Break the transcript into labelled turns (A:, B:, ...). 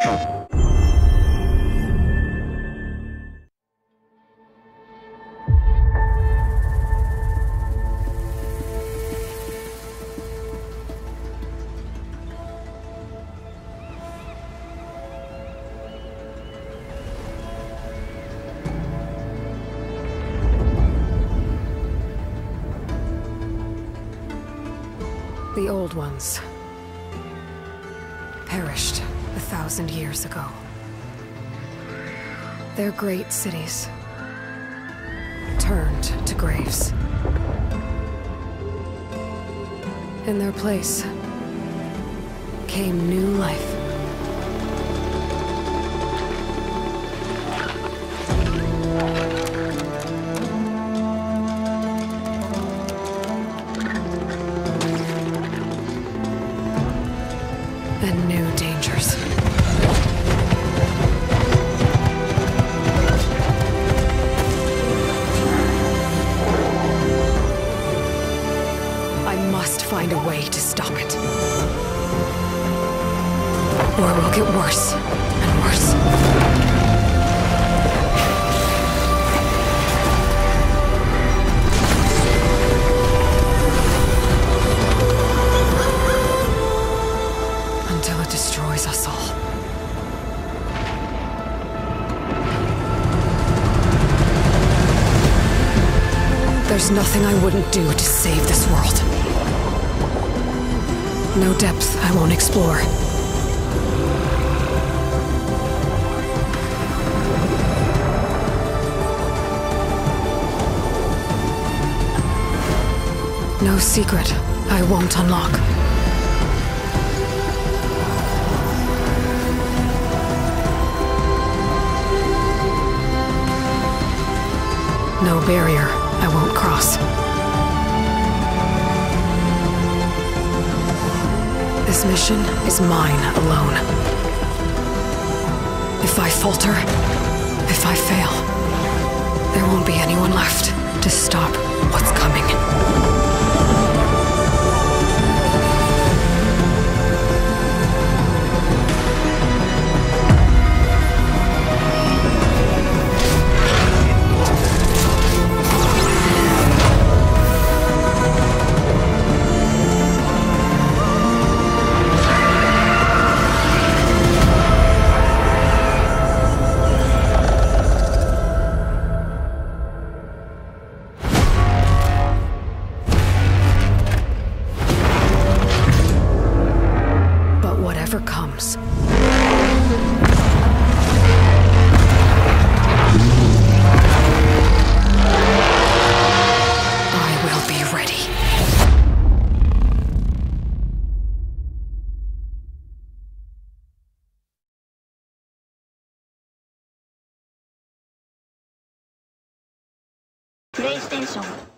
A: The old ones perished a thousand years ago. Their great cities turned to graves. In their place came new life. And new dangers. Must find a way to stop it. Or it will get worse and worse. Until it destroys us all. There's nothing I wouldn't do to save this world. No depth I won't explore. No secret I won't unlock. No barrier I won't cross. This mission is mine alone. If I falter, if I fail, there won't be anyone left to stop ready.
B: PlayStation